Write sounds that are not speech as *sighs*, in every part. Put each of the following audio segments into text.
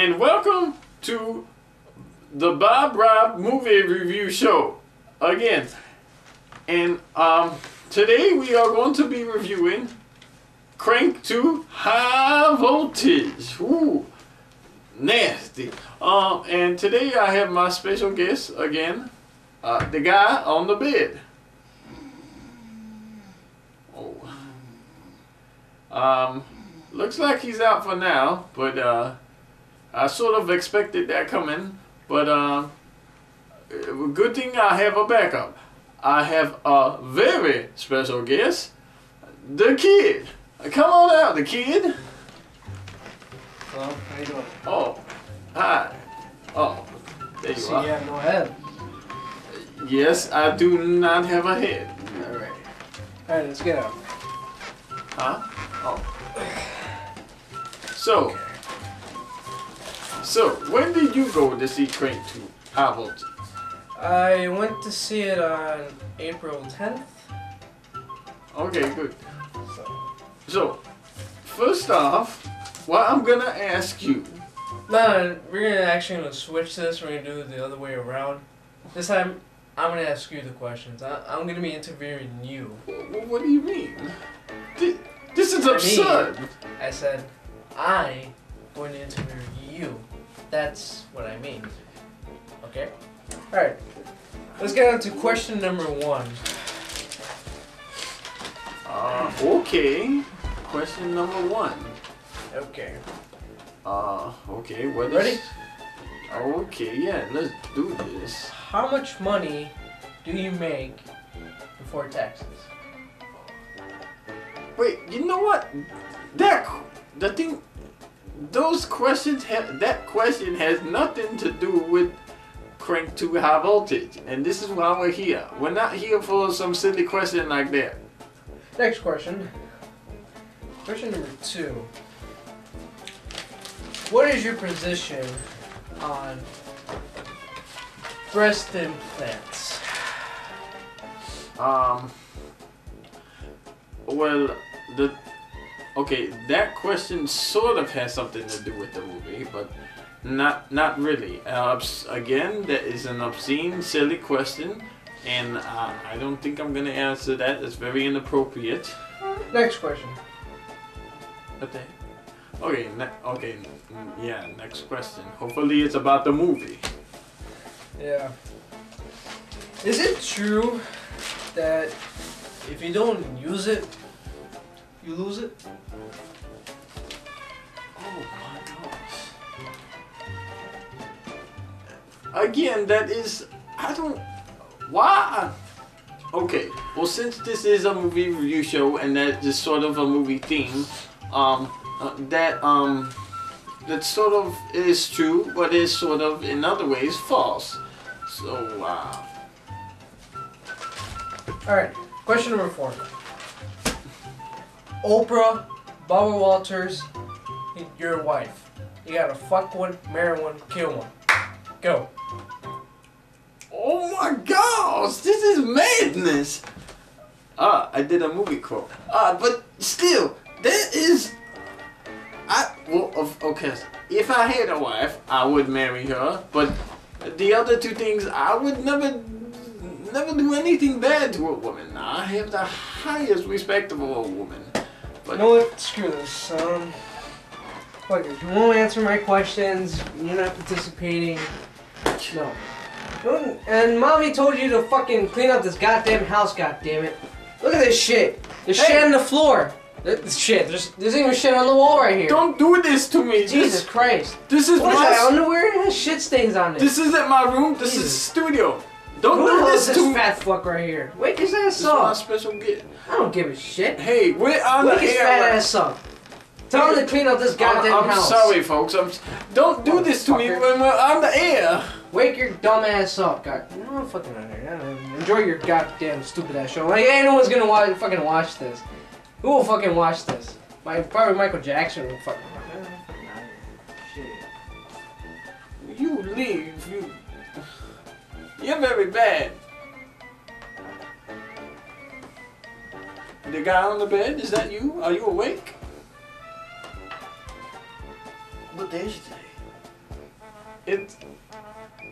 and welcome to the Bob Rob Movie Review Show again. And um, today we are going to be reviewing Crank 2 High Voltage. Ooh, nasty. Um, and today I have my special guest again, uh, the guy on the bed. Oh. Um, looks like he's out for now, but uh, I sort of expected that coming. But uh, good thing I have a backup. I have a very special guest, the kid. Come on out, the kid. Hello, how you doing? Oh, hi. Oh, there you See, are. you have no head. Yes, I do not have a head. Alright. Alright, let's get out. Huh? Oh. *sighs* So, so when did you go to see Crank 2 High Voltage? I went to see it on April 10th. Okay, good. So. So, first off, what I'm gonna ask you. No, we're gonna actually gonna switch this. We're gonna do it the other way around. This time, I'm gonna ask you the questions. I, I'm gonna be interviewing you. wh- What do you mean? Thi- This is I mean- absurd. I said, I going to interview you. That's what I mean. Okay? Alright. Let's get on to question number one. Uh, okay. Question number one. Okay. Uh, okay. What is? Ready? Okay, yeah. Let's do this. How much money do you make before taxes? Wait, you know what? That the thing, those questions have that question has nothing to do with crank 2 high voltage, and this is why we're here. We're not here for some silly question like that. Next question. Question number two. What is your position on breast implants? Um. Well, the okay, that question sort of has something to do with the movie, but not not really. Uh, again, that is an obscene, silly question, and uh, I don't think I'm gonna answer that. It's very inappropriate. Next question. What the? heck? Okay, ne- okay, mm, yeah. Next question. Hopefully, it's about the movie. Yeah. Is it true that if you don't use it, you lose it? Oh my gosh. Again, that is. I don't. Why? Okay, well, since this is a movie review show and that is sort of a movie theme, um, uh, that, um, that sort of is true, but is sort of, in other ways, false. So, uh, Alright, question number four. Oprah, Barbara Walters, your wife. You gotta fuck one, marry one, kill one. Go. Oh my gosh, this is madness. Ah, I did a movie quote. Ah, but still, that is. I well, of okay. If I had a wife, I would marry her. But the other two things, I would never, never do anything bad to a woman. I have the highest respect for a woman. You But know what? Screw this. Um, fuck it. You won't answer my questions. You're not participating. No. And mommy told you to fucking clean up this goddamn house. Goddammit. Look at this shit. There's Hey. shit on the floor. This shit. There's there's even shit on the wall right here. don't do this to me. Jesus This, Christ. this is What is that my. underwear? It has shit stains on it. This isn't my room. This is Jesus. studio. Don't Who do this is this to me. fat fuck right here? Wake his This ass is my special gift. I don't give a shit. Hey, we're on Wake the his air. fat right- ass up. Tell him to clean up this goddamn I'm, I'm house. sorry, folks. I'm. Don't do this to me when we're on the air. Wake your dumb ass up, God. You know, I'm fucking out here. Enjoy your goddamn stupid ass show. Like, ain't no one's gonna watch, fucking watch this. Who will fucking watch this? My, probably Michael Jackson will fucking watch it. Fucking out here. Shit. You leave. You. You're very bad. The guy on the bed, is that you? Are you awake? What day is it today? It.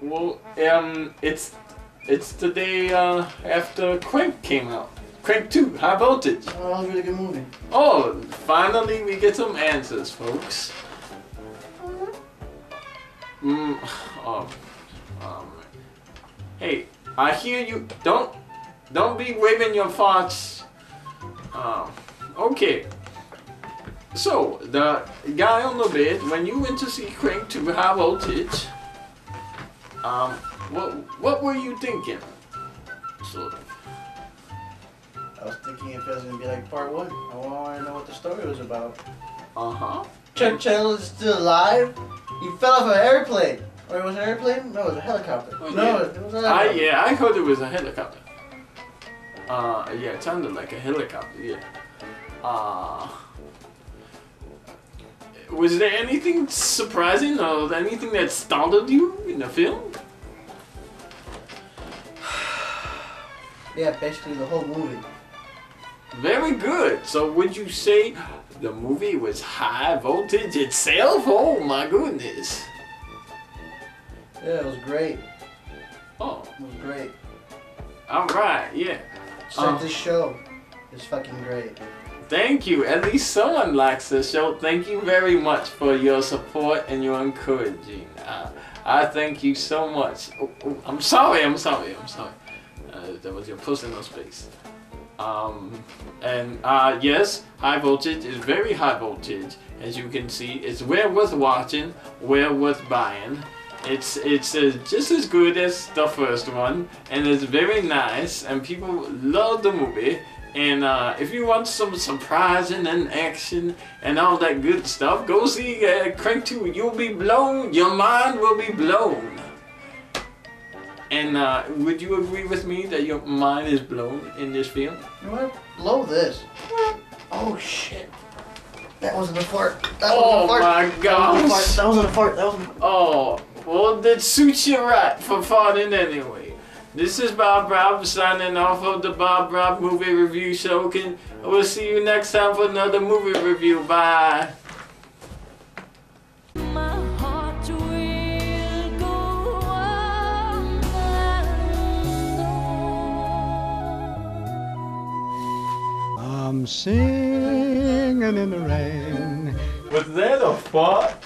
Well, um, it's it's the day uh, after Crank came out. Crank 2, High Voltage. Oh, that was a really good movie. Oh, finally we get some answers, folks. Mm, *sighs* oh, hey, I hear you. Don't, don't be waving your thoughts. Um, okay. So the guy on the bed, when you went to see Crank 2 High Voltage, um, what what were you thinking? Sort of. I was thinking if it was gonna be like part one. I want to know what the story was about. Uh huh. Chuck Channel is still alive. He fell off an airplane. Or was it an airplane? No, it was a helicopter. Oh, no, yeah. it was a helicopter. yeah, I heard it was a helicopter. Uh, yeah, it sounded like a helicopter. Yeah. Uh, was there anything surprising or anything that startled you in the film? *sighs* Yeah, basically the whole movie. Very good. So would you say the movie was high voltage itself? Oh my goodness. Yeah, it was great. Oh, It was great. all right. Yeah. Like Uh. this show. It's fucking great. Thank you. At least someone likes the show. Thank you very much for your support and your encouraging. Uh, I thank you so much. Oh, oh, I'm sorry. I'm sorry. I'm sorry. Uh, that was your personal space. Um, and uh, yes, high voltage is very high voltage. As you can see, it's well worth watching, well worth buying. It's it's uh, just as good as the first one, and it's very nice, and people love the movie. And uh, if you want some surprising and action and all that good stuff, go see uh, Crank 2. You'll be blown. Your mind will be blown. And uh, would you agree with me that your mind is blown in this film? You? Blow this. Oh shit. That wasn't a fart. That Oh wasn't a fart. my That wasn't a fart. That wasn't a fart. That wasn't. Oh, well, that suits you right for farting anyway. This is Bob Rob signing off of the Bob Rob Movie Review Show. Can, we'll see you next time for another movie review. Bye. My heart will go on I'm singing in the rain. Was that a fart?